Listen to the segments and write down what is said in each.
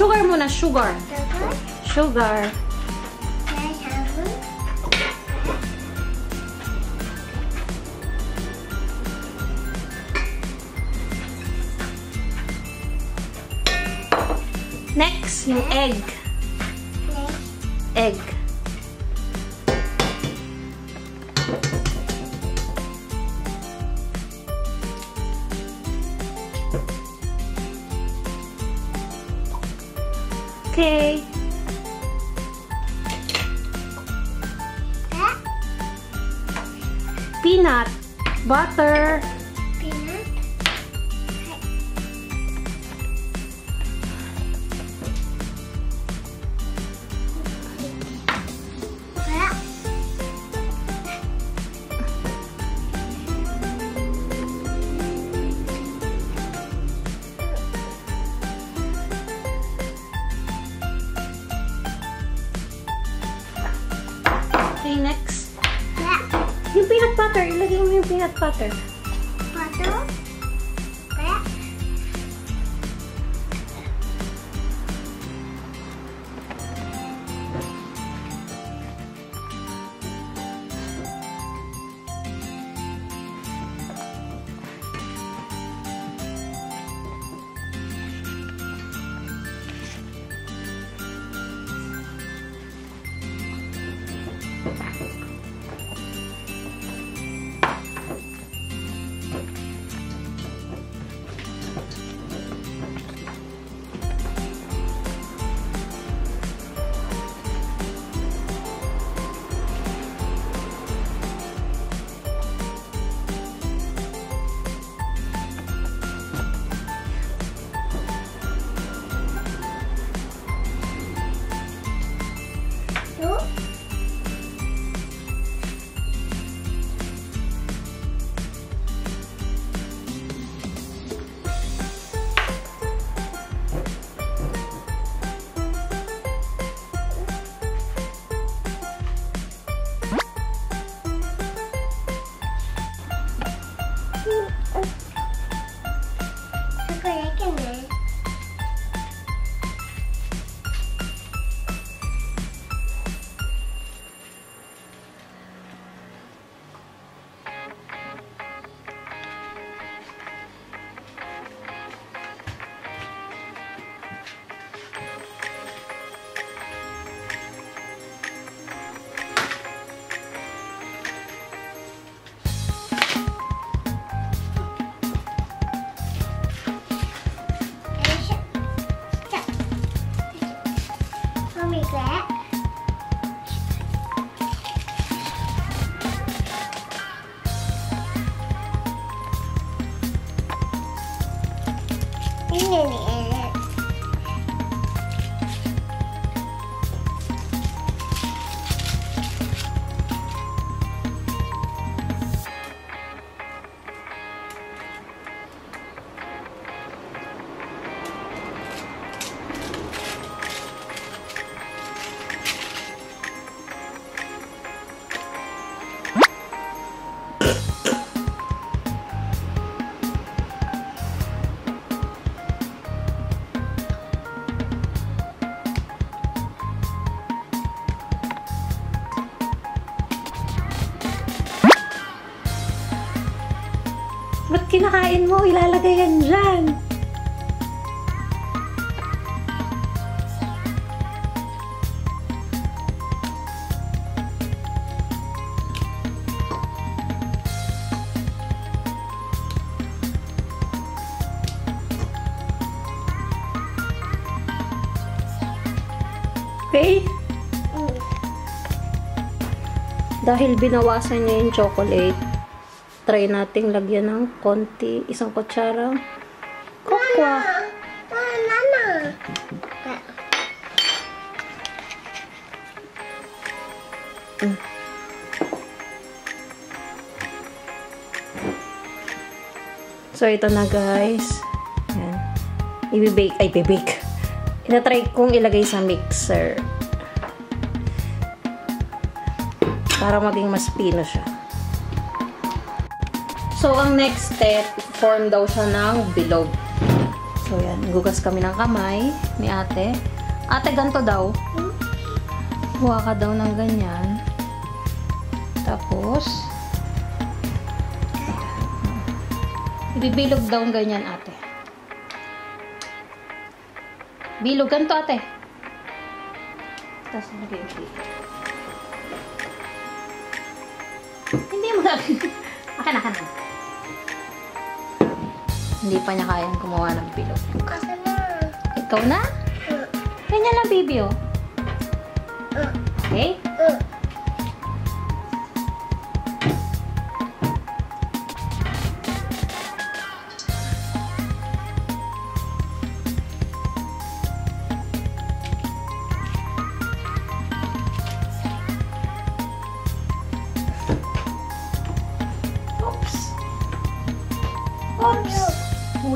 Sugar muna, sugar. Sugar. Next, yung egg. Egg. Okay. Peanut. Butter. Okay, next. Yung peanut butter. Ilagay mo yung peanut butter. Ba't Ilalagay yan dyan. Okay? Dahil binawasan niya yung chocolate, try nating lagyan ng konti, isang kutsara. Kokwa. Mama. So, ito na guys. Yan. Ibibake, ay bibake. Ina-try kong ilagay sa mixer. Para maging mas pino siya. So, ang next step, form daw siya ng bilog. So, yan. Gugas kami ng kamay ni ate. Ate, ganito daw. Huwa ka daw ng ganyan. Tapos, ibibilog daw ang ganyan, ate. Bilog, ganito, ate. Tapos, dito. Hindi mo akin, akin. Hindi pa niya kayang gumawa ng bilog. Ako na. Ikaw na? Ganyan lang, baby, oh. uh, Okay?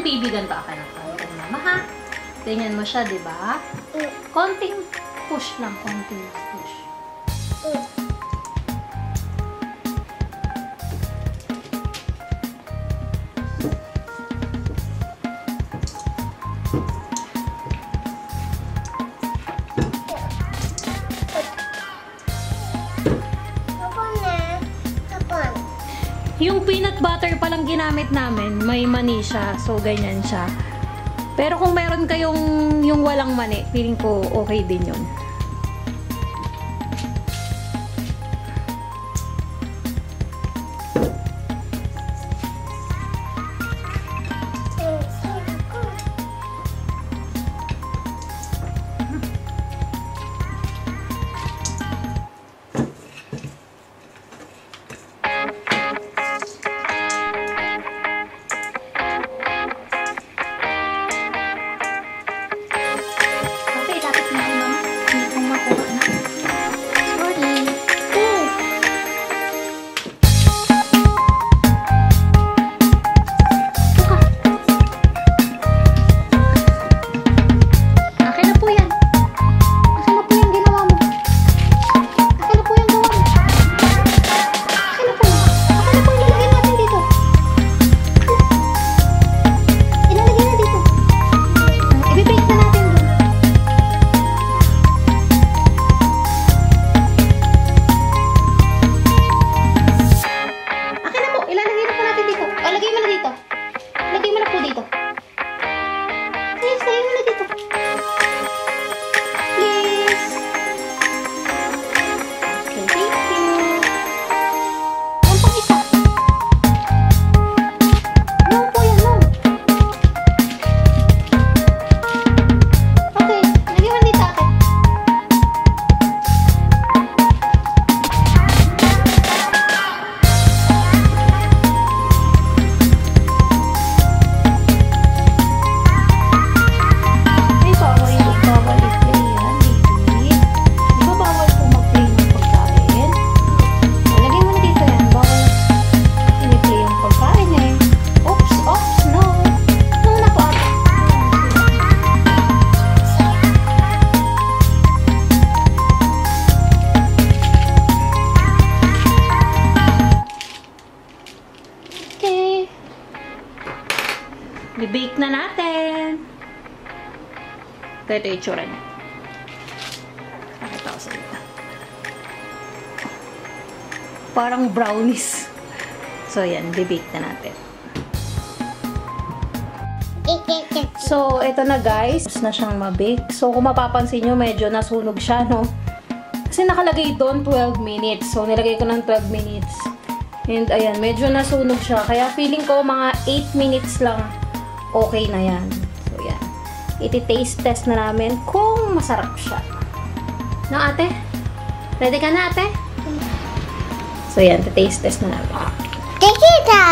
Ganyan bibigan pa ka ng konting mama, ha? Ganyan mo siya, di ba? Uh, Konting push lang, konting push. Butter pa lang ginamit namin, may mani siya. So, ganyan siya. Pero kung meron kayong yung walang mani, feeling ko okay din yun. I-bake na natin. Kaya ito yung itsura niya. Nakita sa dito. Parang brownies. So, yan. I-bake na natin. So, ito na guys. na siyang mabake. So, kung mapapansin nyo, medyo nasunog siya, no? Kasi nakalagay doon 12 minutes. So, nilagay ko ng 12 minutes. And ayan, medyo nasunog siya. Kaya feeling ko mga 8 minutes lang okay na yan. So, yan. Iti-taste test na namin kung masarap siya. No, ate? Ready ka na, ate? So, yan. Iti-taste test na namin. Kikita.